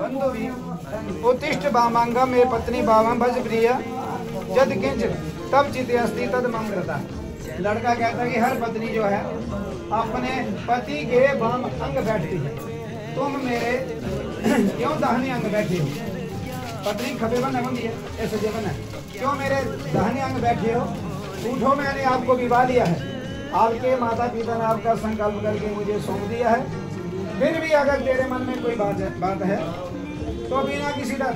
उत्तिष्ठ बामांगम मे पत्नी बावम भज प्रिय। जद किंच, तब चित अस्ति, तद ममृता लड़का कहता है कि हर पत्नी जो है, अपने पति के बाम अंग बैठती है। तुम मेरे क्यों दाहिने अंग बैठे हो? पत्नी खबे बन है ऐसे जीवन है। क्यों मेरे दाहिने अंग बैठे हो? उठो मैंने आपको विवाह दिया है। आपके माता पिता ने आपका संकल्प करके मुझे सौंप दिया है। फिर भी अगर तेरे मन में कोई बात है बात है तो बिना किसी डर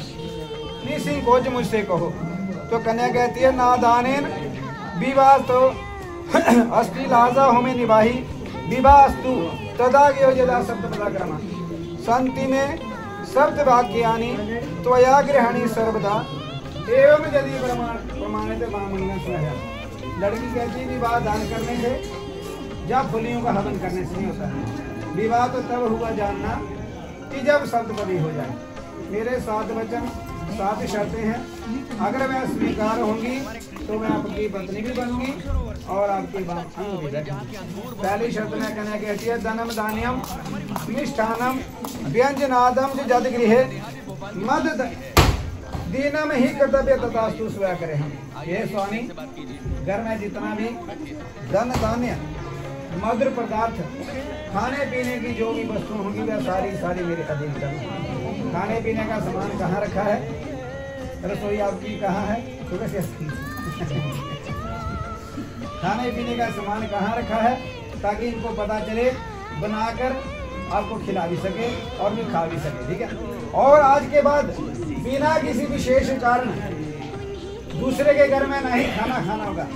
निसंकोच मुझसे कहो। तो कन्या कहती है नादानेन विवाह तो अस्थि लाजा होमे निभाही विवाह अस्तु तदा योजदा शब्द पदाक्रमा संति में शब्द वाक्यानि, त्वया गृहणी सर्वदा, एवं यदि प्रमाण प्रमाणित सुनाया लड़की कहती है विवाह दान करने से या फुलियों का हवन करने से नहीं होता है। विवाह तो तब हुआ जानना कि जब सप्तपदी हो जाए। मेरे सात वचन, सात शर्तें हैं। अगर मैं स्वीकार होंगी तो मैं आपकी पत्नी भी बनूँगी और आपकी बात भी पहली शर्त में कहना कहती है, धनम धान्यम मिष्ठानम व्यंजनादम जो जद गृह, मद दीनम ही कर्तव्य तथास्तु स्वया करें हम ये स्वामी, घर में जितना भी धन धान्य मधुर पदार्थ। खाने पीने की जो भी वस्तु होंगी, वह सारी सारी मेरे अधीन कर खाने पीने का सामान कहाँ रखा है? रसोई आपकी कहाँ है? सुबह से खाने पीने का सामान कहाँ रखा है? ताकि इनको पता चले, बनाकर आपको खिला भी सके और भी खा भी सके, ठीक है? और आज के बाद बिना किसी विशेष कारण दूसरे के घर में नहीं खाना खाना होगा।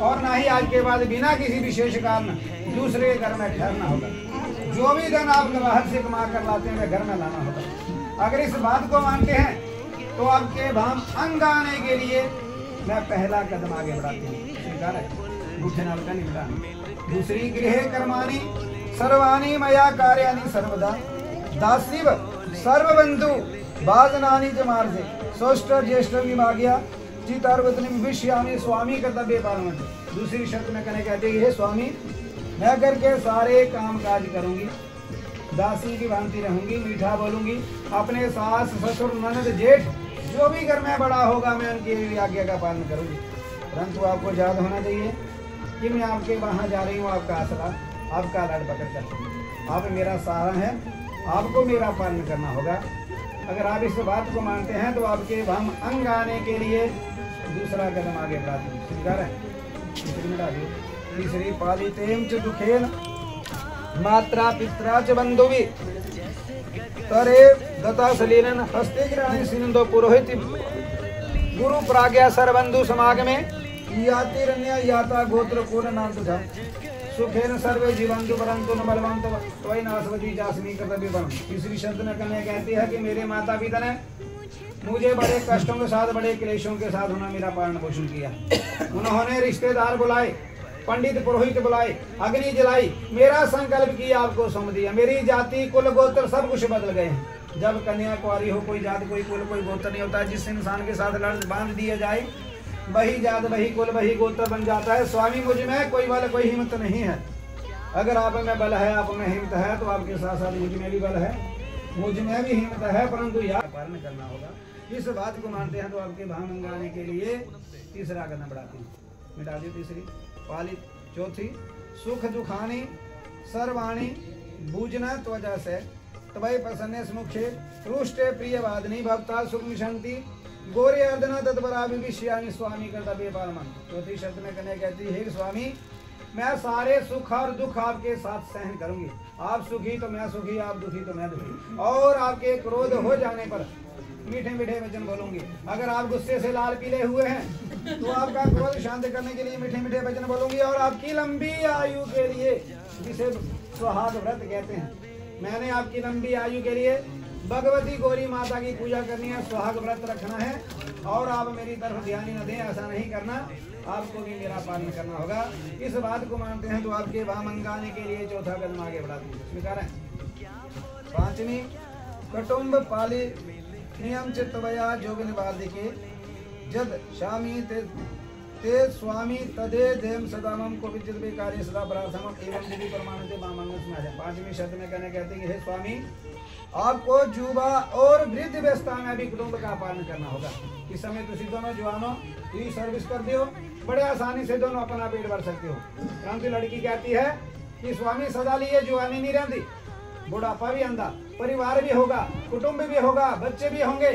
और ना ही आज के बाद बिना किसी विशेष कारण दूसरे के घर में ठहरना होगा। जो भी धन आप बाहर से कमा कर लाते हैं घर में लाना होगा। अगर इस बात को मानते हैं तो आपके भाम अंग आने के लिए मैं पहला कदम आगे बढ़ाती हूँ। स्वीकार दूसरी, गृह कर्माणी, सर्वाणी मया कार्यानि सर्वदा। दासिव, सर्वबंधु बादनानी च मार्जे। सोष्ट ज्येष्ठ, विभाग्या चितार्वतनी विषयामी स्वामी कर्तव्य पालन दूसरी शर्त में कहने कहते हे स्वामी, मैं करके सारे काम काज करूँगी। दासी की भांति रहूँगी, मीठा बोलूँगी। अपने सास, ससुर, ननद, जेठ, जो भी घर में बड़ा होगा, मैं उनकी आज्ञा का पालन करूँगी। परंतु आपको याद होना चाहिए कि मैं आपके वहाँ जा रही हूँ, आपका आसरा, आपका लाड पकड़ कर। आप मेरा सहारा है, आपको मेरा पालन करना होगा। अगर आप इस बात को मानते हैं तो आपके हम अंग आने के लिए दूसरा कदम आगे बढ़ाते हैं, स्वीकार है? तीसरी पालितेम च दुखेन, मात्रा पित्रा च बंधुवी। तरे दता सलीलन हस्ते ग्रहण सिंधो पुरोहित। गुरु प्राज्ञा सरबंधु समागमे। यातिरन्य याता गोत्र कोण नाम तुझा सुखेन सर्वे जीवंतु परंतु न बलवंत तोय नासवती जासमी कर्तव्य बन तीसरी शब्द में कन्या कहती है कि मेरे माता पिता ने मुझे बड़े कष्टों के साथ, बड़े क्लेशों के साथ उन्होंने मेरा पालन पोषण किया। उन्होंने रिश्तेदार बुलाए, पंडित पुरोहित बुलाए, अग्नि जलाई, मेरा संकल्प किया, आपको सौंप दिया। मेरी जाति, कुल, गोत्र, सब कुछ बदल गए। जब कन्या कुआरी हो, कोई जात, कोई कुल, कोई गोत्र नहीं होता, जिस इंसान के साथ लड़, बाँध दिया जाए वही जात, वही कुल, वही गोत्र बन जाता है। स्वामी, मुझमें कोई बल, कोई हिम्मत नहीं है। अगर आप में बल है, आप में हिम्मत है तो आपके साथ साथ मुझमें भी बल है। मुझमें भी हिम्मत है, परंतु यार पालन करना होगा। इस बात को मानते हैं तो आपके भाव मंगाने के लिए तीसरा कदम बढ़ाते हैं। मिटा दी तीसरी। पाली, चौथी। सुख दुखानी, सर्वाणी, बूझना त्वजा से। तवय प्रसन्न मुखे रुष्टे प्रिय वादनी भक्ता सुख मिशंती गोरे अर्दना तत्परा विषयानी स्वामी करता कर्तव्य पालमन चौथी शब्द में कन्या कहती है स्वामी, मैं सारे सुख और दुख आपके साथ सहन करूँगी। आप सुखी तो मैं सुखी, आप दुखी तो मैं दुखी। और आपके क्रोध हो जाने पर मीठे मीठे वचन बोलूँगी। अगर आप गुस्से से लाल पीले हुए हैं तो आपका क्रोध शांत करने के लिए मीठे मीठे वचन बोलूँगी। और आपकी लंबी आयु के लिए, जिसे सुहाग व्रत कहते हैं, मैंने आपकी लंबी आयु के लिए भगवती गौरी माता की पूजा करनी है, सुहाग व्रत रखना है। और आप मेरी तरफ़ ध्यान ही न दें, ऐसा नहीं करना। आपको भी मेरा पालन करना होगा। इस बात को मानते हैं तो आपके वहाँ मंगाने के लिए चौथा कदम आगे बढ़ाते हैं स्वीकार है? पांचवी कटुम्ब पाली नियम चित्तवया जोगिन बाधिके। जद शामी ते स्वामी तदे देम सदामम को विद्युत भी कार्य सदा प्रार्थना एवं विधि प्रमाण से सुना है पांचवी शब्द में कहने कहते हैं हे स्वामी, आपको युवा और वृद्ध व्यवस्था में भी कुटुंब का पालन करना होगा। इस समय तुम दोनों जवानों तुम सर्विस कर दियो बड़े आसानी से दोनों अपना पेट भर सकते हो। परंतु लड़की कहती है कि स्वामी, सदा लिए जुआनी नहीं रहती। बुढ़ापा भी आंदा परिवार भी होगा, कुटुंब भी होगा, बच्चे भी होंगे।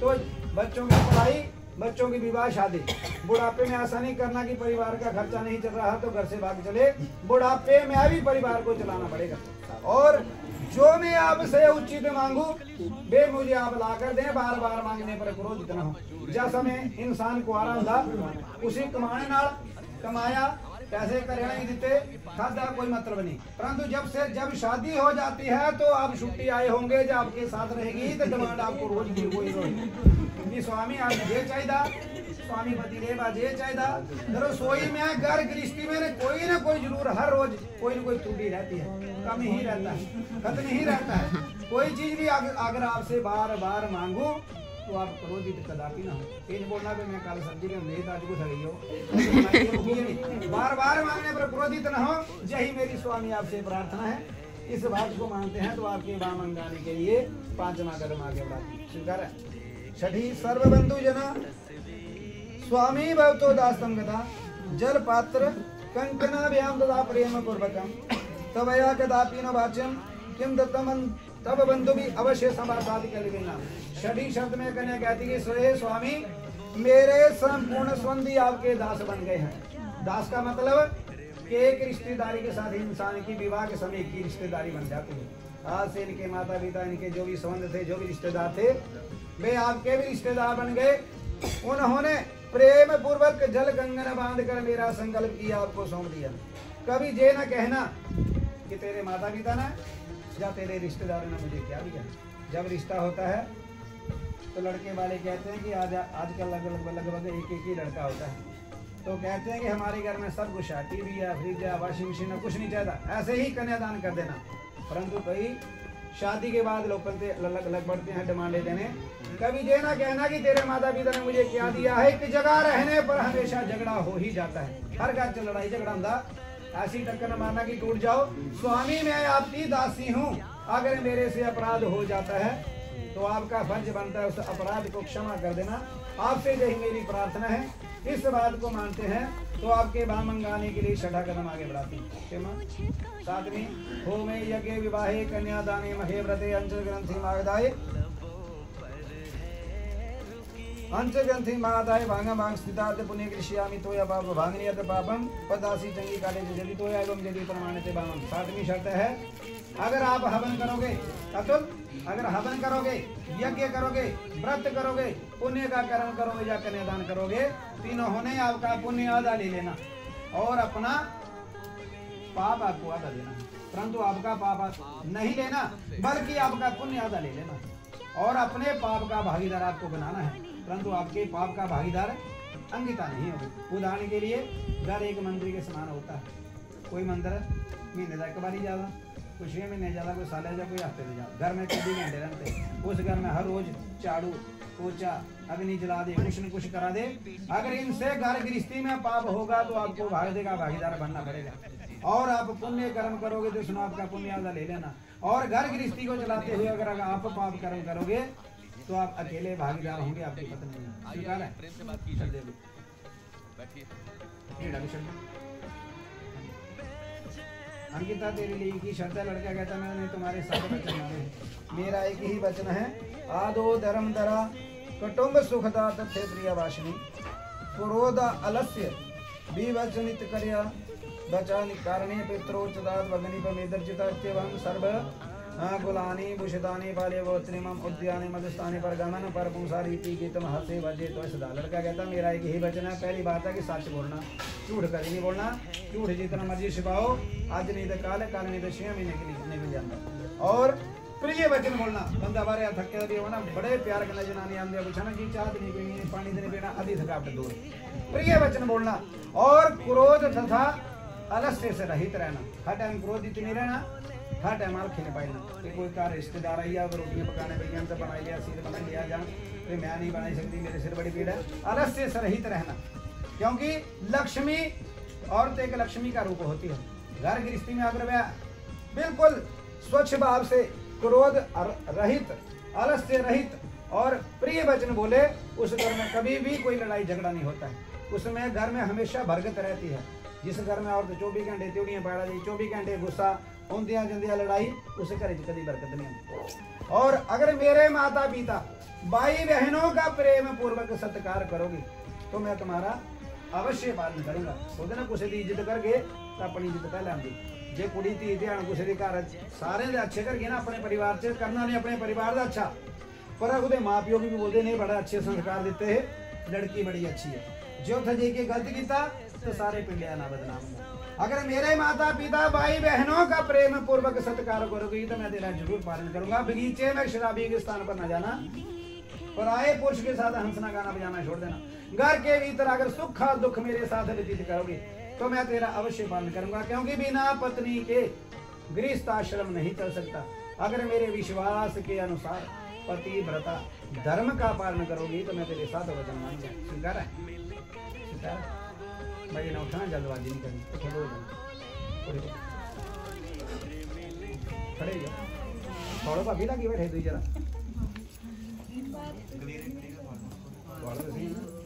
तो बच्चों की पढ़ाई बच्चों की विवाह, शादी। बुढ़ापे में ऐसा नहीं करना कि परिवार का खर्चा नहीं चल रहा तो घर से भाग चले। बुढ़ापे में अभी परिवार को चलाना पड़ेगा। और जो मैं आपसे उचित मांगू, वे मुझे आप ला कर दे बार बार मांगने पर क्रोध इतना हो। जैसा मैं इंसान को था उसी कमाने कमाया पैसे नहीं देते खादा कोई मतलब नहीं। परंतु जब से जब शादी हो जाती है तो आप छुट्टी आए होंगे, जब आपके साथ रहेगी तो डिमांड आपको रोज की कोई रोज स्वामी आप ये चाहिए स्वामी पति देव आज ये चाहिए रसोई में घर गृहस्थी में कोई ना कोई ज़रूर हर रोज कोई ना कोई त्रुटि रहती है। कम ही रहता है, खत्म ही रहता है। कोई चीज़ भी अगर आपसे बार बार मांगू तो आप क्रोधित कदापि ना। ये बोलना कि मैं कल सब्ज़ी में मेद आज हो बार बार मांगने पर क्रोधित ना हो यही मेरी स्वामी आपसे प्रार्थना है। इस बात को मानते हैं तो आपके के लिए पांचवा कदम आगे स्वीकार है। छठी जना स्वामी भवतो दास्तम जल पात्र कंकना व्याम तथा प्रेम पूर्वकम तवया कदापि न वाच्यम किम दत्तम तब बंधु भी अवश्य समासाद कर लेना छठी शब्द में कन्या कहती कि सोए स्वामी, मेरे संपूर्ण स्वंदी आपके दास बन गए हैं। दास का मतलब कि एक रिश्तेदारी के साथ इंसान की विवाह के समय की रिश्तेदारी बन जाती है। आज से इनके माता पिता इनके जो भी संबंध थे, जो भी रिश्तेदार थे, वे आपके भी रिश्तेदार बन गए। उन्होंने प्रेम पूर्वक जल कंगन बाँध कर मेरा संकल्प किया, आपको सौंप दिया। कभी जे न कहना कि तेरे माता पिता ने या तेरे रिश्तेदारों ने मुझे क्या दिया? जब रिश्ता होता है तो लड़के वाले कहते हैं कि आज, आजकल लगभग लगभग एक एक ही लड़का होता है। तो कहते हैं कि हमारे घर में सब कुछ है, टीवी है, फ्रिज है वॉशिंग मशीन है, कुछ नहीं चाहता। ऐसे ही कन्यादान कर देना। परंतु कई शादी के बाद लोग, लग पड़ते हैं डिमांडे देने कभी ये ना कहना कि तेरे माता पिता ने मुझे क्या दिया है? एक जगह रहने पर हमेशा झगड़ा हो ही जाता है। हर घर से लड़ाई झगड़ा ऐसी टक्कर मारना कि टूट जाओ। स्वामी, मैं आपकी दासी हूँ। अगर मेरे से अपराध हो जाता है तो आपका फ़र्ज़ बनता है उस अपराध को क्षमा कर देना। आपसे यही मेरी प्रार्थना है। इस बात को मानते हैं तो आपके बामंगाने के लिए छठा कदम आगे बढ़ाते हैं। सातवीं होमे यज्ञ विवाहे कन्यादाने महे व्रते अंचल ग्रंथि मागदाय अंश ग्रंथि मादाय भांगा भाँग स्थितार्थ पुण्य कृष्यामि तो या पाप भांगनियत पापम पदासी चंगी काले यदि तो एवं यदि प्रमाणित बामम सातवीं शर्त है, अगर आप हवन करोगे, अतुल, अगर हवन करोगे, यज्ञ करोगे, व्रत करोगे, पुण्य का कर्म करोगे या कन्यादान करोगे, तीनों होने आपका पुण्य आधा ले लेना और अपना पाप आपको आधा लेना परंतु आपका पाप नहीं लेना, बल्कि आपका पुण्य आधा ले लेना और अपने पाप का भागीदार आपको बनाना है। परंतु आपके पाप का भागीदार अंगिता नहीं होगी। उदाहरण के लिए घर एक मंदिर के समान होता है। कोई मंदिर महीने का एक बार ही ज़्यादा कोई छः महीने ज़्यादा कोई साल जा कोई हफ़्ते में ज़्यादा घर में चौबीस घंटे रहते उस घर में हर रोज झाड़ू पोचा अग्नि जला दे, कुछ न कुछ करा दे। अगर इनसे घर गृहस्थी में पाप होगा तो आपको भाग का भागीदार बनना पड़ेगा। और आप पुण्य कर्म करोगे तो सुनो आपका पुण्य आधा ले लेना। और घर गृहस्थी को चलाते हुए अगर आप पाप कर्म करोगे तो आप अकेले भागीदार होंगे आपकी पत्नी स्वीकार है? अंकिता तेरे लिए की शर्त है लड़का कहता मैंने तुम्हारे साथ वचन माने मेरा एक ही वचन है। आदो धर्म दरा कुटुंब सुखदा तथे प्रिय वाशिनी पुरोध अलस्य विवचनित कर्या बचानि कारणे पित्रोचदात भगनी पमेदर्जिता सर्व कुलानि बाल्य गोत्रिमम उद्यानि पर गमन पर गीतम हसे बजे तो सदा लड़का कहता, मेरा एक ही वचन है, पहली बात है कि सच बोलना, झूठ कभी नहीं बोलना, झूठ जितना मर्ज़ी छिपाओ, आज नहीं तो नहीं तो महीने के निकल जाता और प्रिय वचन बोलना, बंदा बारे थके भी होना बड़े प्यार के जनानी आंदे जी चाह नहीं पीनी, पानी नहीं पीना थकावट दूर। प्रिय वचन बोलना, और क्रोध तथा अलस्य से रहित रहना, हर टाइम क्रोधित नहीं रहना हर टाइम आप खेने पाएगा कि कोई घर रिश्तेदार आई अब रोटियाँ पकाने पई तो बना लिया सिर बना लिया जा तो मैं नहीं बना सकती, मेरे सिर बड़ी पीड़ है। अलग से सरहित रहना। क्योंकि लक्ष्मी औरत एक लक्ष्मी का रूप होती है। घर गृहस्थी में अगर वह बिल्कुल स्वच्छ भाव से क्रोध रहित, आलस्य रहित और प्रिय वचन बोले, उस घर में कभी भी कोई लड़ाई झगड़ा नहीं होता है। उसमें घर में हमेशा भरगत रहती है। जिस घर में औरत 24 घंटे त्योड़ियाँ पाड़ा जाए 24 घंटे गुस्सा होंदियां जंदियां लड़ाई उस घर च कभी बरकत नहीं आती और अगर मेरे माता पिता भाई बहनों का प्रेम पूर्वक सत्कार करोगे तो मैं तुम्हारा अवश्य पालन करूंगा ਉਹਦੇ ਨਾਲ ਕਿਸੇ ਦੀ ਇੱਜ਼ਤ ਕਰਗੇ ਤਾਂ ਆਪਣੀ ਇੱਜ਼ਤ ਪਹਿਲਾਂ ਆਉਂਦੀ ਜੇ ਕੁੜੀ ਧੀ ਧਿਆਨ ਕਿਸੇ ਦੇ ਘਰ ਸਾਰਿਆਂ ਦੇ ਅੱਛੇ ਕਰਗੇ ਨਾ ਆਪਣੇ ਪਰਿਵਾਰ 'ਚ ਕਰਨਾ ਨੇ ਆਪਣੇ ਪਰਿਵਾਰ ਦਾ ਅੱਛਾ ਪਰ ਉਹਦੇ ਮਾਪਿਓ ਵੀ ਬੋਲਦੇ ਨੇ ਬੜਾ ਅੱਛੇ ਸੰਸਕਾਰ ਦਿੱਤੇ ਹੈ ਲੜਕੀ ਬੜੀ ਅੱਛੀ ਹੈ ਜੇ ਉੱਥੇ ਜੇ ਕੇ गलत ਕੀਤਾ तो सारे पिंडिया ना बदनाम। अगर मेरे माता पिता भाई बहनों का प्रेम पूर्वक सत्कार करोगी तो मैं तेरा ज़रूर पालन करूँगा। बगीचे में शराबी के स्थान पर न जाना। और आए पुरुष के साथ हंसना गाना बजाना छोड़ देना। घर के भीतर अगर सुख और दुख मेरे साथ व्यतीत करोगे तो मैं तेरा अवश्य पालन करूँगा क्योंकि बिना पत्नी के गृहस्थ आश्रम नहीं चल सकता। अगर मेरे विश्वास के अनुसार पति व्रता धर्म का पालन करोगी तो मैं तेरे साथ वचन मानूँगा स्वीकार है? स्वीकार है? भाई ना उठा जल्दबाजी नहीं करनी। तो खड़े हो जाना खड़े हो जाओ। थोड़ा भाभी लगी बैठे तू जरा। थोड़ा।